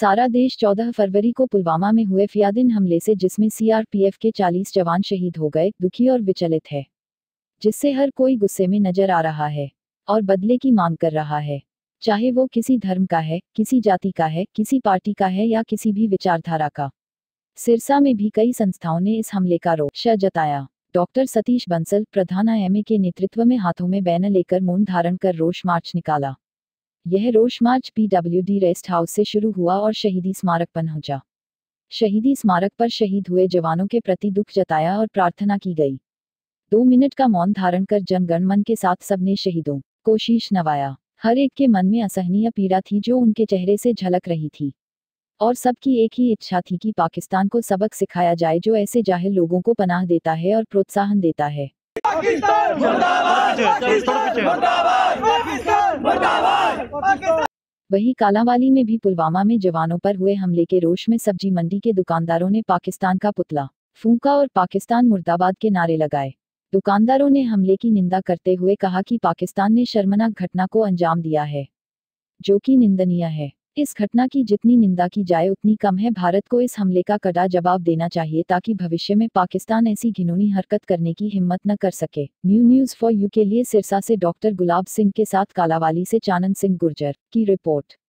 सारा देश 14 फरवरी को पुलवामा में हुए फियादिन हमले से, जिसमें सीआरपीएफ के 40 जवान शहीद हो गए, दुखी और विचलित है। जिससे हर कोई गुस्से में नज़र आ रहा है, और बदले की मांग कर रहा है। चाहे वो किसी धर्म का है, किसी जाति का है, किसी पार्टी का है या किसी भी विचारधारा का। सिरसा में भी कई संस्थाओं ने इस हमले का रोष जताया। डॉक्टर सतीश बंसल, प्रधान एमए के नेतृत्व में हाथों में बैनर लेकर मौन धारण कर रोष मार्च निकाला। यह रोष मार्च पीडब्ल्यूडी रेस्ट हाउस से शुरू हुआ और शहीदी स्मारक पहुँचा। शहीदी स्मारक पर शहीद हुए जवानों के प्रति दुख जताया और प्रार्थना की गई। दो मिनट का मौन धारण कर जनगणमन के साथ सबने शहीदों को शीश नवाया। हर एक के मन में असहनीय पीड़ा थी जो उनके चेहरे से झलक रही थी। और सबकी एक ही इच्छा थी कि पाकिस्तान को सबक सिखाया जाए जो ऐसे ज़ाहिर लोगों को पनाह देता है और प्रोत्साहन देता है। पाकिस्तान वही कालावाली में भी पुलवामा में जवानों पर हुए हमले के रोष में सब्ज़ी मंडी के दुकानदारों ने पाकिस्तान का पुतला, फूका और पाकिस्तान मुर्दाबाद के नारे लगाए। दुकानदारों ने हमले की निंदा करते हुए कहा कि पाकिस्तान ने शर्मनाक घटना को अंजाम दिया है, जो कि निंदनीय है। इस घटना की जितनी निंदा की जाए, उतनी कम है। भारत को इस हमले का कड़ा जवाब देना चाहिए ताकि भविष्य में पाकिस्तान ऐसी घिनौनी हरकत करने की हिम्मत न कर सके। न्यू न्यूज़ फॉर यू के लिए सिरसा से डॉक्टर गुलाब सिंह के साथ कालावाली से चानन सिंह गुर्जर की रिपोर्ट।